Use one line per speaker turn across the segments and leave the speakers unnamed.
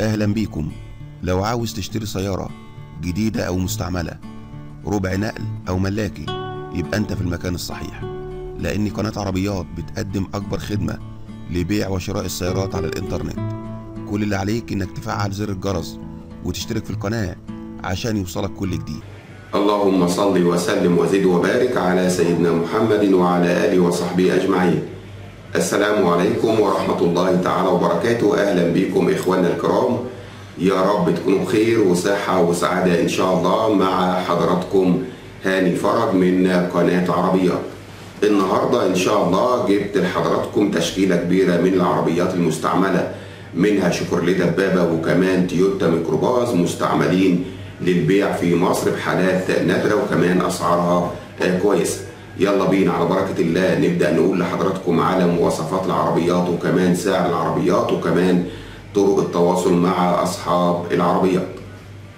أهلا بيكم. لو عاوز تشتري سيارة جديدة أو مستعملة ربع نقل أو ملاكي يبقى أنت في المكان الصحيح. لأن قناة عربيات بتقدم أكبر خدمة لبيع وشراء السيارات على الإنترنت. كل اللي عليك إنك تفعل زر الجرس وتشترك في القناة عشان يوصلك كل جديد.
اللهم صل وسلم وزد وبارك على سيدنا محمد وعلى آله وصحبه أجمعين. السلام عليكم ورحمة الله تعالى وبركاته. أهلا بكم إخواننا الكرام. يا رب تكونوا بخير وصحة وسعادة إن شاء الله مع حضراتكم هاني فرج من قناة عربيات النهاردة إن شاء الله جبت لحضراتكم تشكيلة كبيرة من العربيات المستعملة منها شيفروليه دبابة وكمان تويوتا ميكروباص مستعملين للبيع في مصر بحالات نادرة وكمان أسعارها كويسة. يلا بينا على بركة الله نبدأ نقول لحضراتكم على مواصفات العربيات وكمان سعر العربيات وكمان طرق التواصل مع أصحاب العربيات.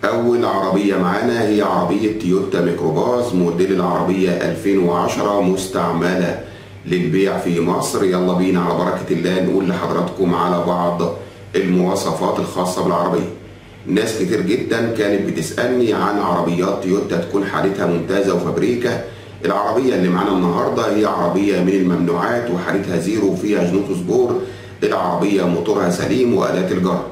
أول عربية معانا هي عربية تويوتا ميكروباص موديل العربية 2010 مستعملة للبيع في مصر. يلا بينا على بركة الله نقول لحضراتكم على بعض المواصفات الخاصة بالعربية. ناس كتير جدا كانت بتسألني عن عربيات تويوتا تكون حالتها ممتازة وفابريكا. العربية اللي معانا النهاردة هي عربية من الممنوعات وحالتها زيرو وفيها جنوط سبور العربية موتورها سليم وآلات الجر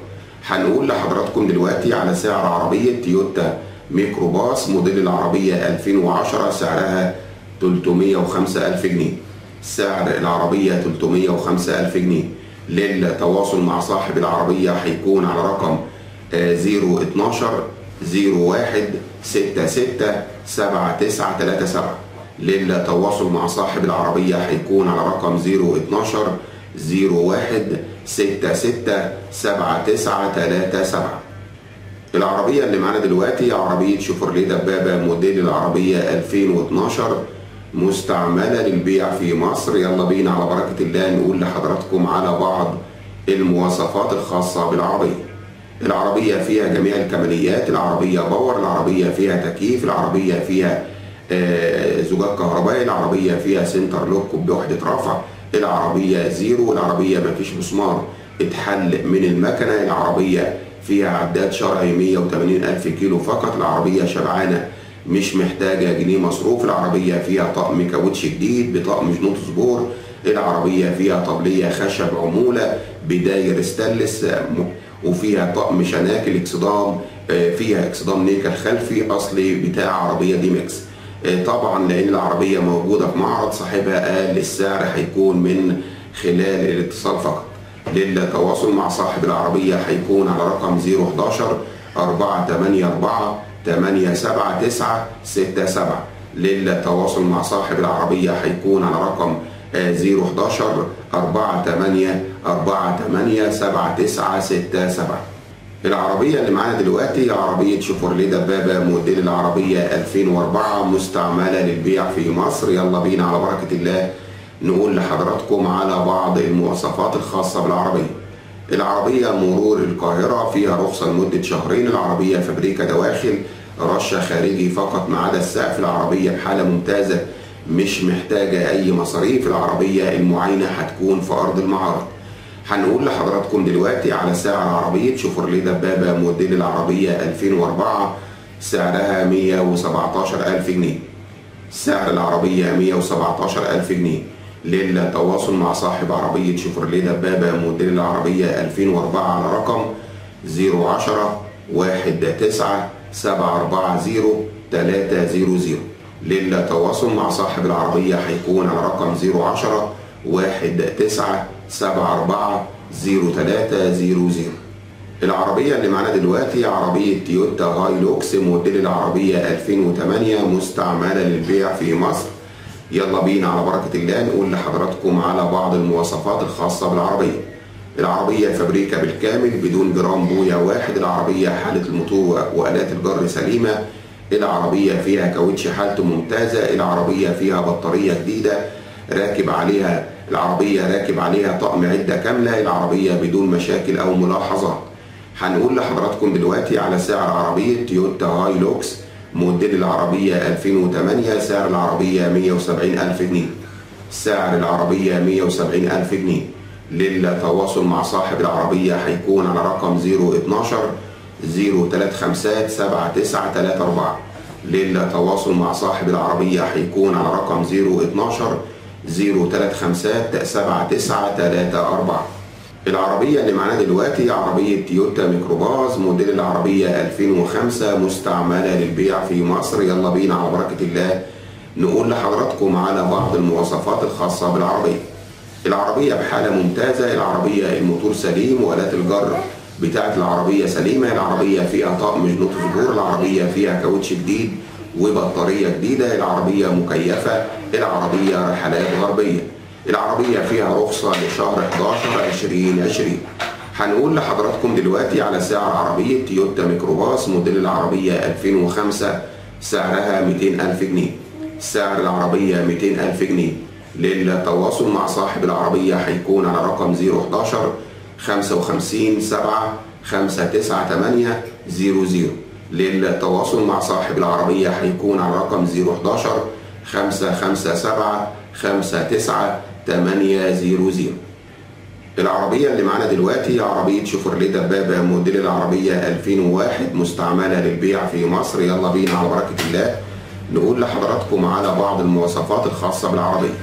هنقول لحضراتكم دلوقتي على سعر عربية تويوتا ميكروباص موديل العربية 2010 سعرها 305 ألف جنيه. سعر العربية 305 ألف جنيه. للتواصل مع صاحب العربية هيكون على رقم 012 01 66 7937 للتواصل مع صاحب العربية هيكون على رقم 012 01 66 7937 العربية اللي معانا دلوقتي عربية شيفروليه دبابة موديل العربية 2012 مستعملة للبيع في مصر. يلا بينا على بركة الله نقول لحضراتكم على بعض المواصفات الخاصة بالعربية. العربية فيها جميع الكماليات العربية power العربية فيها تكييف العربية فيها زجاج كهربائي العربية فيها center lock بوحدة رفع العربية زيرو العربية مفيش مسمار اتحل من المكنة العربية فيها عداد شرعي 180 ألف كيلو فقط العربية شبعانة مش محتاجة جنيه مصروف العربية فيها طقم كاوتش جديد بطقم جنوط سبور العربية فيها طبلية خشب عمولة بداير ستانلس وفيها طقم شناكل اكسدام فيها اكسدام نيكل خلفي أصلي بتاع عربية D-Max طبعا لأن العربية موجودة في معرض صاحبها قال السعر هيكون من خلال الاتصال فقط. للتواصل مع صاحب العربية هيكون على رقم 011 484 879 67 للتواصل مع صاحب العربية هيكون على رقم 011 48 48 7967 العربية اللي معانا دلوقتي عربية شيفروليه دبابة موديل العربية 2004 مستعملة للبيع في مصر. يلا بينا على بركة الله نقول لحضراتكم على بعض المواصفات الخاصة بالعربية. العربية مرور القاهرة فيها رخصة لمدة شهرين. العربية فابريكا دواخل رشة خارجي فقط ما عدا السقف. العربية بحالة ممتازة مش محتاجة أي مصاريف. العربية المعاينة هتكون في أرض المعارض. هنقول لحضراتكم دلوقتي على سعر عربية شيفروليه دبابة موديل العربية 2004 سعرها 117 ألف جنيه. سعر العربية 117 ألف جنيه. للتواصل مع صاحب عربية شيفروليه دبابة موديل العربية 2004 على رقم 010 19 740 300 للتواصل مع صاحب العربية هيكون على رقم 010 19 74 0300 العربية اللي معانا دلوقتي عربية تويوتا هاي لوكس موديل العربية 2008 مستعملة للبيع في مصر. يلا بينا على بركة الله نقول لحضراتكم على بعض المواصفات الخاصة بالعربية. العربية فابريكا بالكامل بدون جرام بويا واحد العربية حالة الموتور وآلات الجر سليمة العربية فيها كاوتش حالته ممتازة العربية فيها بطارية جديدة راكب عليها العربية راكب عليها طقم عدة كاملة العربية بدون مشاكل أو ملاحظات هنقول لحضراتكم دلوقتي على سعر عربية تويوتا هاي لوكس موديل العربية 2008 سعر العربية 170 ألف جنيه. سعر العربية 170 ألف جنيه. للتواصل مع صاحب العربية هيكون على رقم 012 035 7934 للتواصل مع صاحب العربية هيكون على رقم 012 035 7934 العربية اللي معانا دلوقتي عربية تويوتا ميكروباص موديل العربية 2005 مستعملة للبيع في مصر. يلا بينا على بركة الله نقول لحضراتكم على بعض المواصفات الخاصة بالعربية. العربية بحالة ممتازة العربية الموتور سليم وآلات الجر بتاعة العربية سليمة العربية فيها طقم جنوط صدور العربية فيها كاوتش جديد. وبطارية جديدة. العربية مكيفة العربية رحلات غربية العربية فيها رخصة لشهر 11 2020 هنقول لحضراتكم دلوقتي على سعر عربية تويوتا ميكروباص موديل العربية 2005 سعرها 200 ألف جنيه. سعر العربية 200 ألف جنيه. للتواصل مع صاحب العربية هيكون على رقم 011 55 7 598 00 للتواصل مع صاحب العربية هيكون على رقم 011 557 59 800 العربية اللي معانا دلوقتي عربية شوفرليه دبابة موديل العربية 2001 مستعملة للبيع في مصر. يلا بينا على بركة الله نقول لحضراتكم على بعض المواصفات الخاصة بالعربية.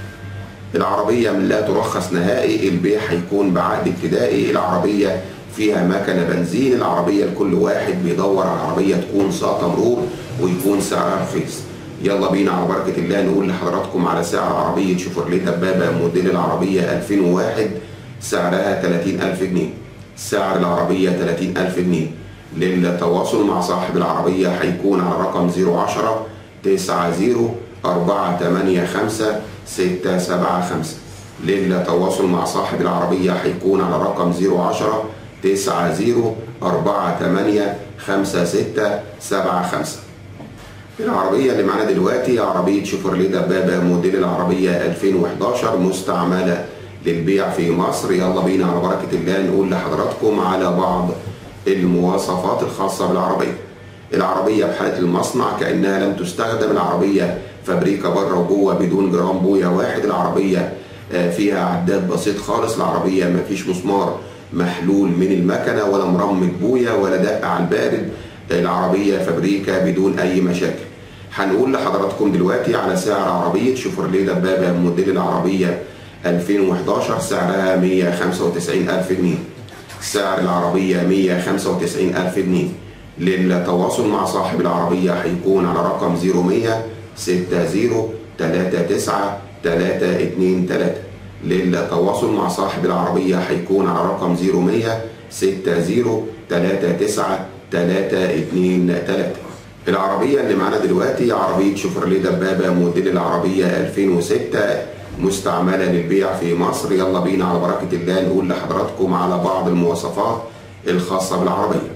العربية لا ترخص نهائي البيع هيكون بعقد ابتدائي. العربية فيها مكنة بنزين العربية لكل واحد بيدور على عربية تكون ساقطة مرور ويكون سعرها رخيص. يلا بينا على بركة الله نقول لحضراتكم على سعر عربية شوفرليه دبابة موديل العربية 2001 سعرها 30000 جنيه. سعر العربية 30000 جنيه. للتواصل مع صاحب العربية هيكون على رقم 010 90 485 675 للتواصل مع صاحب العربية هيكون على رقم 010 90 48 56 75 العربية اللي معانا دلوقتي عربية شوفرليه دبابة موديل العربية 2011 مستعملة للبيع في مصر. يلا بينا على بركة الله نقول لحضراتكم على بعض المواصفات الخاصة بالعربية. العربية بحالة المصنع كأنها لم تستخدم العربية فابريكا بره وجوه بدون جرام بويا واحد. العربية فيها عداد بسيط خالص. العربية ما فيش مسمار محلول من المكنة ولا مرمج بويا ولا دق على البارد. العربية فابريكا بدون أي مشاكل. هنقول لحضراتكم دلوقتي على سعر عربية شوفرليه دبابة موديل العربية 2011 سعرها 195 ألف جنيه. سعر العربية 195 ألف جنيه. للتواصل مع صاحب العربية هيكون على رقم 0100 60 39 323 للتواصل مع صاحب العربية هيكون على رقم 0100 60 39 323 العربية اللي معانا دلوقتي عربية شوفرليه دبابة موديل العربية 2006 مستعملة للبيع في مصر. يلا بينا على بركة الله نقول لحضراتكم على بعض المواصفات الخاصة بالعربية.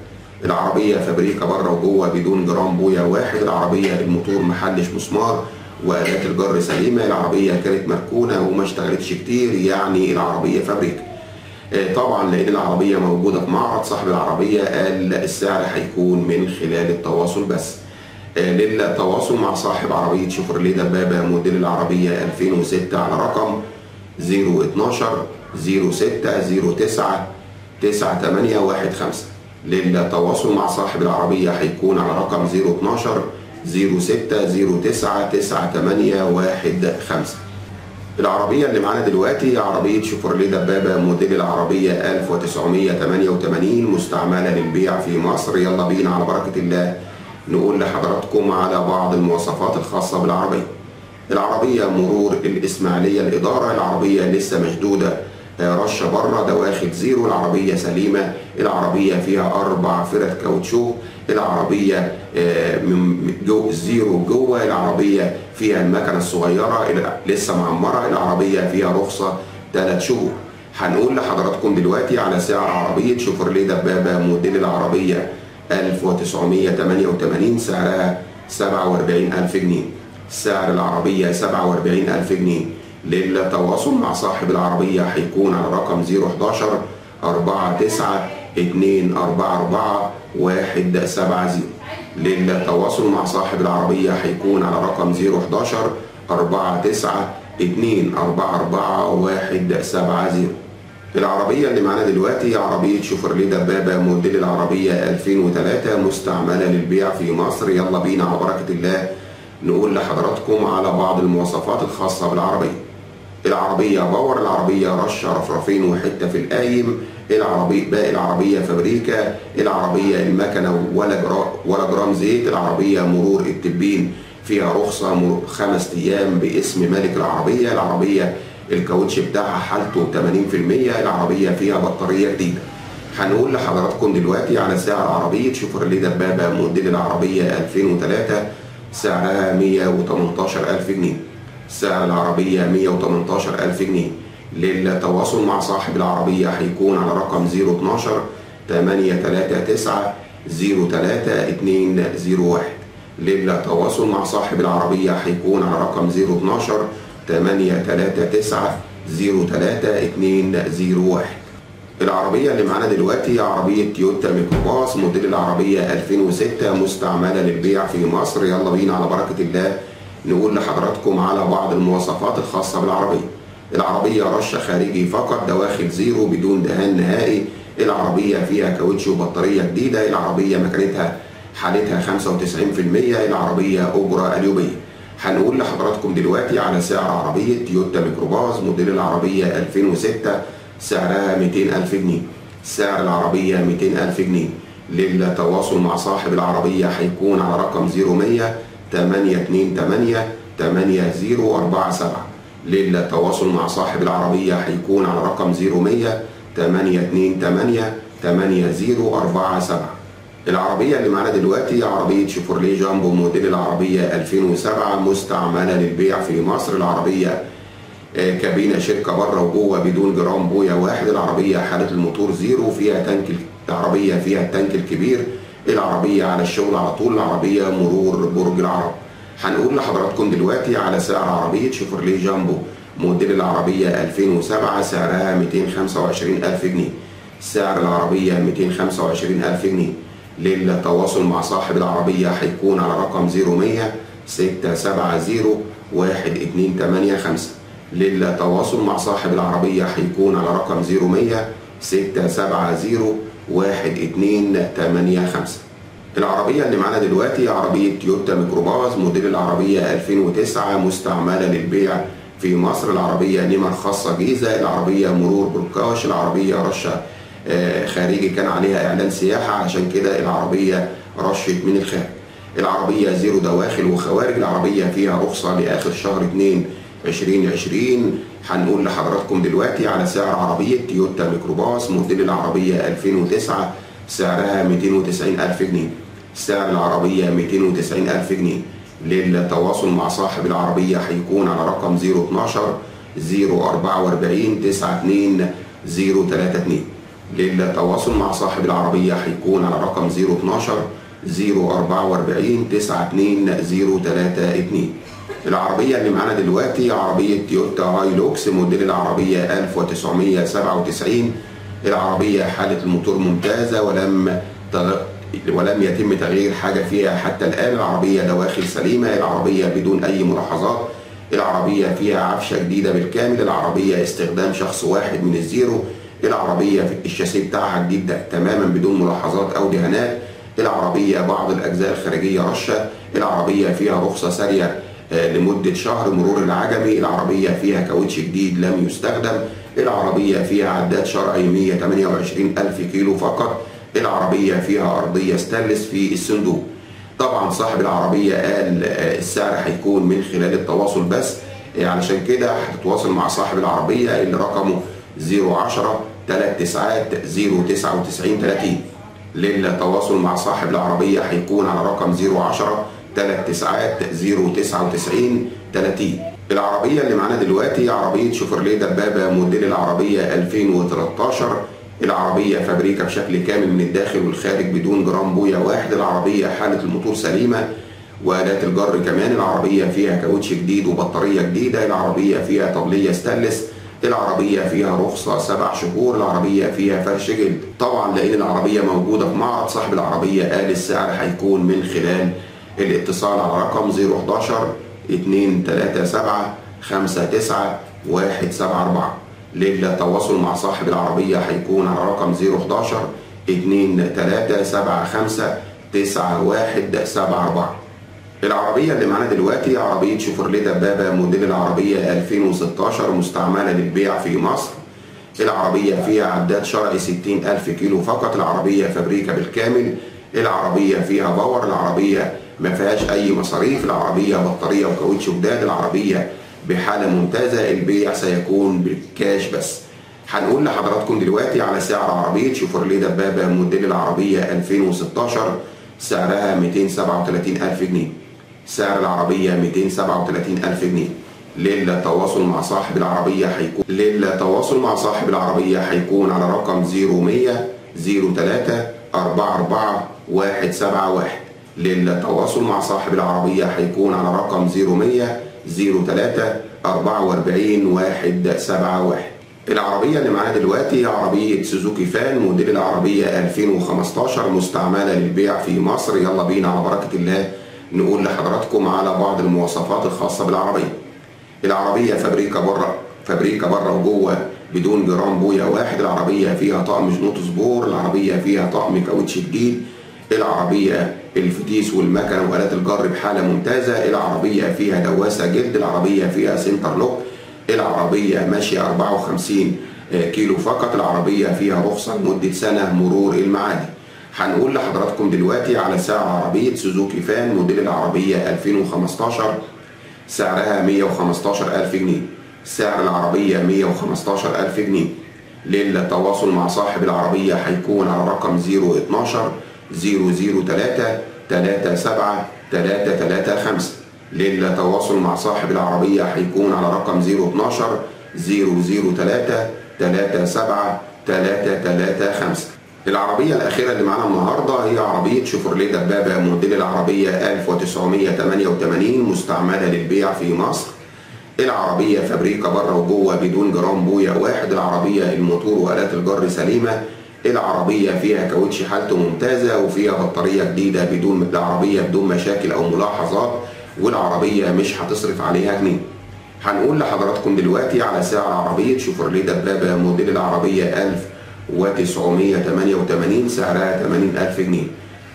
العربية فابريكا بره وجوه بدون جرام بويا واحد العربية الموتور محلش مسمار وآلات الجر سليمة العربية كانت مركونة وما اشتغلتش كتير يعني العربية فابريكا طبعا لأن العربية موجودة في معرض صاحب العربية قال السعر هيكون من خلال التواصل بس. للتواصل مع صاحب عربية شوفرليه دبابه موديل العربية 2006 على رقم 012 06 09 9815 للتواصل مع صاحب العربية هيكون على رقم 012 06 09 9815 العربية اللي معانا دلوقتي عربية شوفرليه دبابة موديل العربية 1988 مستعملة للبيع في مصر. يلا بينا على بركة الله نقول لحضراتكم على بعض المواصفات الخاصة بالعربية. العربية مرور الإسماعيلية الإدارة العربية لسه مشدودة رشة بره دواخل زيرو. العربية سليمة العربية فيها أربع فرد كاوتش والعربية من جو زيرو جوه العربية فيها المكنة الصغيرة لسه معمرة العربية فيها رخصة ثلاث شهور. هنقول لحضراتكم دلوقتي على سعر عربية شوفرليه دبابة موديل العربية 1988 سعرها 47000 جنيه. سعر العربية 47000 جنيه. للتواصل مع صاحب العربية هيكون على رقم 011 49 244 170 للتواصل مع صاحب العربية هيكون على رقم 011 49 244 170 العربية اللي معانا دلوقتي عربية شوفرليه دبابة موديل العربية 2003 مستعملة للبيع في مصر. يلا بينا على بركة الله نقول لحضراتكم على بعض المواصفات الخاصة بالعربية. العربية power العربية رشة رفرفين وحتة في القايم. العربية باقي العربية فابريكا. العربية المكنة ولا جرام ولا جرام زيت. العربية مرور التبين فيها رخصة خمس أيام باسم مالك العربية. العربية الكاوتش بتاعها حالته 80% العربية فيها بطارية جديدة. هنقول لحضراتكم دلوقتي على سعر عربية شوفرليه دبابة موديل العربية 2003 سعرها 118000 جنيه. سعر العربية 118000 جنيه. للتواصل مع صاحب العربية هيكون على رقم 012 839 03201 للتواصل مع صاحب العربية هيكون على رقم 012 839 03201 العربية اللي معانا دلوقتي عربية تويوتا ميكروباص موديل العربية 2006 مستعملة للبيع في مصر. يلا بينا على بركة الله. نقول لحضراتكم على بعض المواصفات الخاصة بالعربية. العربية رشة خارجي فقط دواخل زيرو بدون دهان نهائي. العربية فيها كاوتش وبطارية جديدة. العربية مكنتها حالتها 95% العربية أجرة قليوبية. هنقول لحضراتكم دلوقتي على سعر عربية تويوتا ميكروباص موديل العربية 2006 سعرها 200000 جنيه. سعر العربية 200000 جنيه. للتواصل مع صاحب العربية هيكون على رقم 0100 828 8047 للتواصل مع صاحب العربية هيكون على رقم 0100 828 8047 العربية اللي معانا دلوقتي عربية شيفورليه جامبو موديل العربية 2007 مستعملة للبيع في مصر. العربية كابينة شركة بره وجوه بدون جرام بويا واحد. العربية حالة الموتور زيرو فيها تانك العربية فيها التانك الكبير. العربية على الشغل على طول العربية مرور برج العرب. هنقول لحضراتكم دلوقتي على سعر عربية شيفورليه جامبو موديل العربية 2007 سعرها 225 ألف جنيه. سعر العربية 225 ألف جنيه. للتواصل مع صاحب العربية هيكون على رقم 0100 670 1285 للتواصل مع صاحب العربية هيكون على رقم 0100 670 1285 العربية اللي معانا دلوقتي عربية تويوتا ميكروباص موديل العربية 2009 مستعملة للبيع في مصر. العربية نمر خاصة جيزة العربية مرور بركاش العربية رشة خارجي كان عليها إعلان سياحة عشان كده العربية رشت من الخارج. العربية زيرو دواخل وخوارج العربية فيها رخصة لآخر شهر 2 2020 هنقول لحضراتكم دلوقتي على سعر عربية تويوتا ميكروباص موديل العربية 2009 سعرها 290 ألف جنيه. سعر العربية 290 ألف جنيه. للتواصل مع صاحب العربية هيكون على رقم 012 044 92 032 للتواصل مع صاحب العربية هيكون على رقم 012 044 92 032 العربية اللي معانا دلوقتي عربية تويوتا هايلوكس موديل العربية 1997 العربية حالة الموتور ممتازة ولم تغ... ولم يتم تغيير حاجة فيها حتى الآن. العربية دواخل سليمة العربية بدون أي ملاحظات. العربية فيها عفشة جديدة بالكامل. العربية استخدام شخص واحد من الزيرو. العربية الشاسيه بتاعها جديد تماما بدون ملاحظات أو دهانات. العربية بعض الأجزاء الخارجية رشة. العربية فيها رخصة سارية لمدة شهر مرور العجمي. العربية فيها كاوتش جديد لم يستخدم. العربية فيها عداد شرعي 128 ألف كيلو فقط. العربية فيها أرضية ستانلس في الصندوق. طبعا صاحب العربية قال السعر هيكون من خلال التواصل بس. علشان كده هتتواصل مع صاحب العربية اللي رقمه 010 3 تسعات 099 30 للتواصل مع صاحب العربية هيكون على رقم 010 3 تسعات 099 30 العربية اللي معانا دلوقتي عربية شوفرليه دبابة موديل العربية 2013 العربية فابريكا بشكل كامل من الداخل والخارج بدون جرام بويا واحد. العربية حالة الموتور سليمة وآلات الجر كمان. العربية فيها كاوتش جديد وبطارية جديدة. العربية فيها طبلية ستانلس. العربية فيها رخصة سبع شهور. العربية فيها فرش جلد. طبعا لأن العربية موجودة في معرض صاحب العربية قال السعر هيكون من خلال الاتصال على رقم 011 237 59 174 للتواصل مع صاحب العربية هيكون على رقم 011 2375 9174 العربية اللي معانا دلوقتي عربية شيفروليه دبابة موديل العربية 2016 مستعملة للبيع في مصر. العربية فيها عداد شرعي 60 ألف كيلو فقط العربية فابريكا بالكامل. العربية فيها باور العربية ما فيهاش أي مصاريف العربية بطارية وكاوتش جداد العربية بحالة ممتازة البيع سيكون بالكاش بس. هنقول لحضراتكم دلوقتي على سعر عربية شيفروليه دبابة موديل العربية 2016 سعرها 237 ألف جنيه. سعر العربية 237 ألف جنيه. للتواصل مع صاحب العربية هيكون للتواصل مع صاحب العربية هيكون على رقم 0100 03 44 171 للتواصل مع صاحب العربية هيكون على رقم 0100 03 44 171 العربية اللي معانا دلوقتي عربية سوزوكي فان موديل العربية 2015 مستعملة للبيع في مصر. يلا بينا على بركة الله نقول لحضراتكم على بعض المواصفات الخاصة بالعربية. العربية فابريكا بره فابريكا بره وجوه بدون جرام بويا واحد. العربية فيها طقم جنوط سبور العربية فيها طقم كاوتش جديد. العربية الفتيس والمكنة وآلات الجر بحالة ممتازة. العربية فيها دواسة جلد العربية فيها سنتر لوك العربية ماشية 54 كيلو فقط. العربية فيها رخصة لمدة سنة مرور المعادي. هنقول لحضراتكم دلوقتي على سعر عربية سوزوكي فان موديل العربية 2015 سعرها 115 ألف جنيه. سعر العربية 115 ألف جنيه. للتواصل مع صاحب العربية هيكون على رقم 012 003 37 335 للتواصل مع صاحب العربية هيكون على رقم 012 003 37 335 العربية الأخيرة اللي معانا النهاردة هي عربية شيفروليه دبابة موديل العربية 1988 مستعملة للبيع في مصر. العربية فابريكا بره وجوه بدون جرام بويا واحد. العربية الموتور وآلات الجر سليمة. العربية فيها كاوتش حالته ممتازة وفيها بطارية جديدة بدون العربية بدون مشاكل أو ملاحظات والعربية مش هتصرف عليها جنيه هنقول لحضراتكم دلوقتي على سعر عربية شيفروليه دبابة موديل العربية 1988 سعرها 80000 جنيه.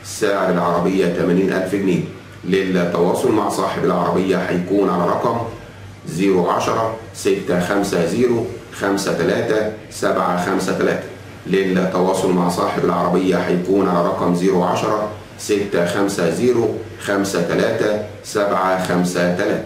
سعر العربية 80000 جنيه. للتواصل مع صاحب العربية هيكون على رقم 010 650 53 753 للتواصل مع صاحب العربية هيكون على رقم 010 650 53 753